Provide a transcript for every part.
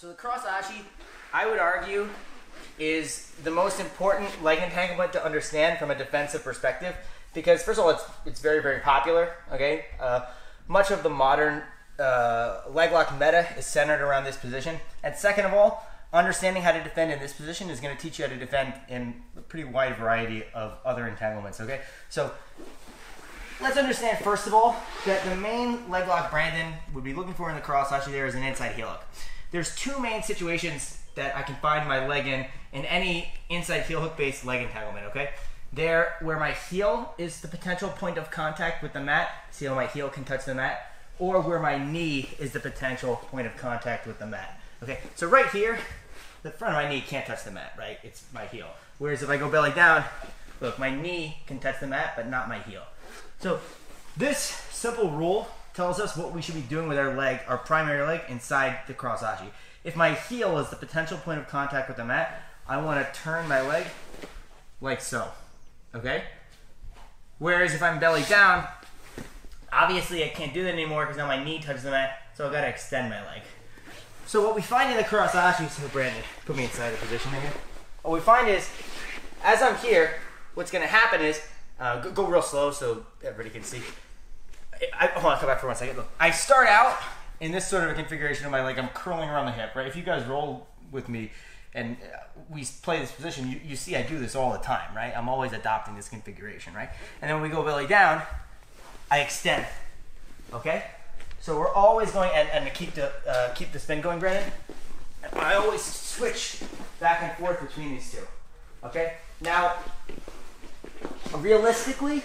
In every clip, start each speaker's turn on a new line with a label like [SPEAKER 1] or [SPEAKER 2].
[SPEAKER 1] So the cross ashi, I would argue, is the most important leg entanglement to understand from a defensive perspective because first of all, it's it's very very popular. Okay, uh, much of the modern uh, leg lock meta is centered around this position, and second of all, understanding how to defend in this position is going to teach you how to defend in a pretty wide variety of other entanglements. Okay, so let's understand first of all that the main leg lock Brandon would be looking for in the cross ashi there is an inside heel hook. There's two main situations that I can find my leg in in any inside heel hook based leg entanglement. Okay, there where my heel is the potential point of contact with the mat. See how my heel can touch the mat, or where my knee is the potential point of contact with the mat. Okay, so right here, the front of my knee can't touch the mat. Right, it's my heel. Whereas if I go belly down, look, my knee can touch the mat, but not my heel. So this simple rule tells us what we should be doing with our leg, our primary leg, inside the cross ashi. If my heel is the potential point of contact with the mat, I want to turn my leg like so. Okay? Whereas if I'm belly down, obviously I can't do that anymore because now my knee touches the mat, so I've got to extend my leg. So what we find in the cross ashi, so Brandon, put me inside the position here. What we find is, as I'm here, what's going to happen is, uh, go, go, real slow so everybody can see. I, hold on, come back for one second. Look, I start out in this sort of a configuration of my leg. I'm curling around the hip, right? If you guys roll with me and uh, we play this position, you, you see I do this all the time, right? I'm always adopting this configuration, right? And then when we go belly down, I extend, okay? So we're always going, and, and to keep the, uh, keep the spin going, Brandon, I always switch back and forth between these two, okay? Now, realistically,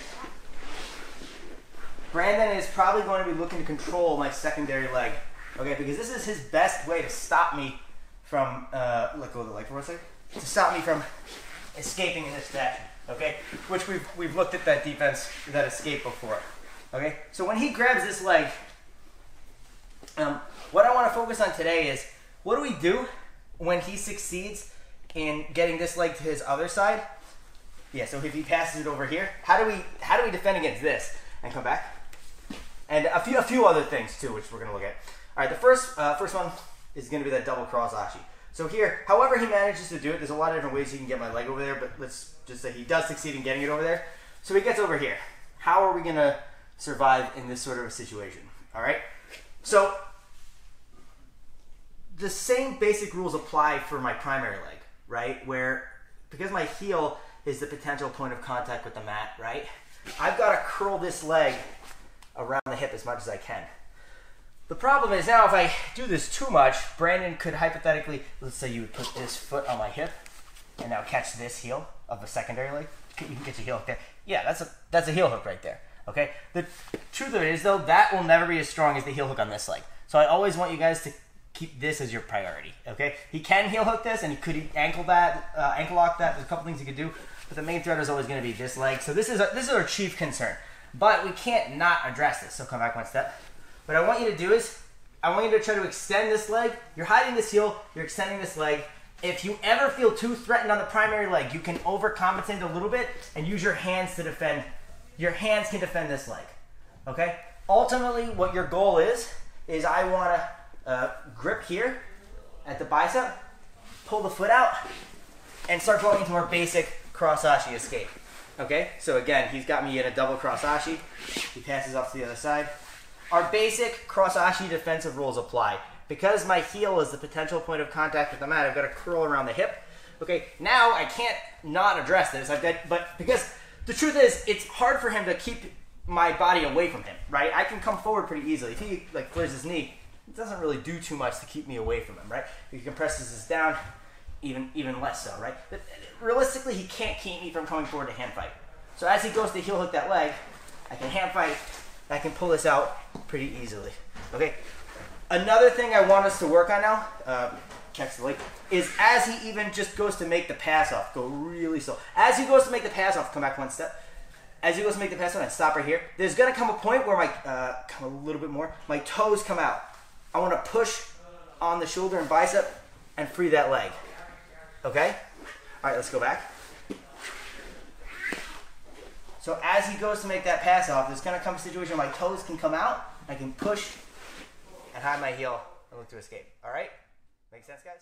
[SPEAKER 1] Brandon is probably going to be looking to control my secondary leg, okay? Because this is his best way to stop me from, uh, let go of the leg for a second, to stop me from escaping in this fashion, okay? Which we've, we've looked at that defense, that escape before, okay? So when he grabs this leg, um, what I want to focus on today is what do we do when he succeeds in getting this leg to his other side? Yeah, so if he passes it over here, how do we how do we defend against this and come back? And a few a few other things too, which we're gonna look at. All right, the first uh, first one is gonna be that double cross ashi. So here, however he manages to do it, there's a lot of different ways he can get my leg over there, but let's just say he does succeed in getting it over there. So he gets over here. How are we gonna survive in this sort of a situation? All right. So the same basic rules apply for my primary leg, right? Where because my heel is the potential point of contact with the mat, right? I've got to curl this leg around the hip as much as I can. The problem is now if I do this too much, Brandon could hypothetically, let's say you would put this foot on my hip and now catch this heel of a secondary leg. You can get your heel hook there. Yeah, that's a that's a heel hook right there. Okay. The truth of it is though, that will never be as strong as the heel hook on this leg. So I always want you guys to keep this as your priority. Okay. He can heel hook this and he could ankle that, uh, ankle lock that. There's a couple things he could do, but the main threat is always going to be this leg. So this is our, this is our chief concern. But we can't not address this. So come back one step. What I want you to do is I want you to try to extend this leg. You're hiding this heel. You're extending this leg. If you ever feel too threatened on the primary leg, you can overcompensate a little bit and use your hands to defend. Your hands can defend this leg. Okay? Ultimately, what your goal is, is I want to uh, grip here at the bicep, pull the foot out, and start going into our basic cross ashi escape. Okay? So again, he's got me in a double cross ashi. He passes off to the other side. Our basic cross ashi defensive rules apply. Because my heel is the potential point of contact with the mat, I've got to curl around the hip. Okay, now I can't not address this. I've got, but because the truth is, it's hard for him to keep my body away from him, right? I can come forward pretty easily. If he like flares his knee, it doesn't really do too much to keep me away from him, right? He compresses this down, even even less so, right? But realistically, he can't keep me from coming forward to hand fight. So as he goes to heel hook that leg, I can hand fight. I can pull this out pretty easily. Okay. Another thing I want us to work on now, uh, catch the leg, is as he even just goes to make the pass off, go really slow. As he goes to make the pass off, come back one step. As he goes to make the pass off, and stop right here. There's gonna come a point where my uh, come a little bit more. My toes come out. I want to push on the shoulder and bicep and free that leg. Okay. All right, let's go back. So as he goes to make that pass off, there's gonna come a situation where my toes can come out. I can push and hide my heel and look to escape. All right. Make sense, guys?